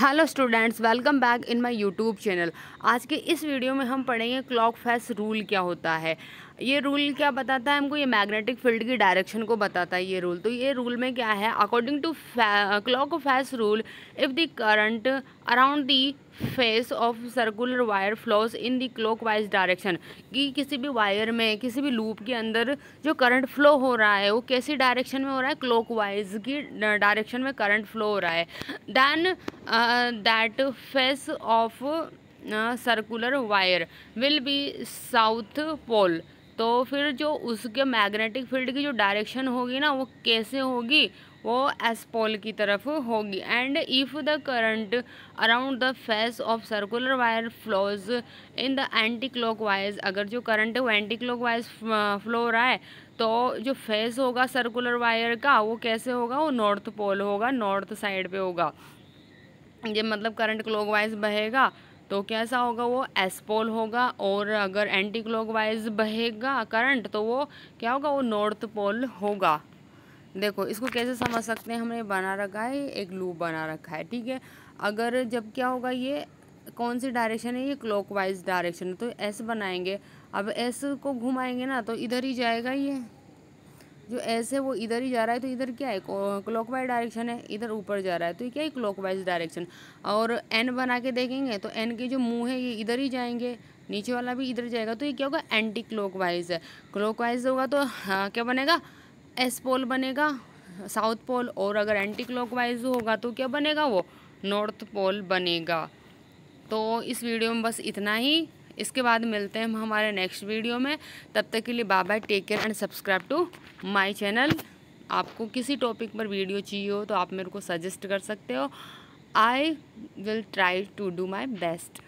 Hello students welcome back in my YouTube channel आज के इस वीडियो में हम पढ़ेंगे क्लॉक फेस रूल क्या होता है? ये रूल क्या बताता है? हमको ये मैग्नेटिक फ़ील्ड की डायरेक्शन को बताता है ये रूल तो ये रूल में क्या है? According to clock face rule if the current around the face of circular wire flows in the clockwise direction कि किसी भी वायर में, किसी भी लूप के अंदर जो करंट फ्लो हो रहा है, वो कैसी डायरेक्शन में हो रहा है? क्लॉक वाइज की डायरेक्शन में करंट फ्लो हो रहा है। Then that face of circular wire will be south pole तो फिर जो उसके मैग्नेटिक फ़ील्ड की जो डायरेक्शन होगी ना, वो कैसे होगी? वो एस पोल की तरफ़ होगी। And if the current around the face of circular wire flows in the anticlockwise अगर जो करंट है वो एंटी क्लॉक वाइज फ्लो रहा है तो जो फेस होगा सर्कुलर वायर का, वो कैसे होगा? वो नॉर्थ पोल होगा नॉर्थ साइड पे होगा। ये मतलब करंट क्लॉक वाइज बहेगा। तो कैसा होगा वो? एस पोल होगा और अगर एंटी क्लॉकवाइज बहेगा करंट तो वो क्या होगा? वो नॉर्थ पोल होगा। देखो, इसको कैसे समझ सकते हैं? हमने बना रखा है, एक लूप बना रखा है, ठीक है? अगर जब क्या होगा ये, कौन सी डायरेक्शन है? ये क्लॉकवाइज डायरेक्शन तो एस बनाएँगे। अब एस को घुमाएँगे ना तो इधर ही जाएगा ये। जो एस है वो इधर ही जा रहा है तो इधर क्या है? क्लॉकवाइज डायरेक्शन है, इधर ऊपर जा रहा है। तो ये क्या है? क्लॉकवाइज डायरेक्शन और एन बना के देखेंगे तो एन के जो मुँह है, ये इधर ही जाएँगे, नीचे वाला भी इधर जाएगा तो ये क्या होगा? एंटी क्लॉकवाइज है। क्लॉकवाइज होगा तो हाँ क्या बनेगा? एस पोल बनेगा साउथ पोल और अगर एंटी क्लॉकवाइज होगा तो क्या बनेगा? वो नॉर्थ पोल बनेगा। तो इस वीडियो में बस इतना ही। इसके बाद मिलते हैं हम हमारे नेक्स्ट वीडियो में। तब तक के लिए bye bye take care and subscribe to my channel आपको किसी टॉपिक पर वीडियो चाहिए हो तो आप मेरे को सजेस्ट कर सकते हो। I will try to do my best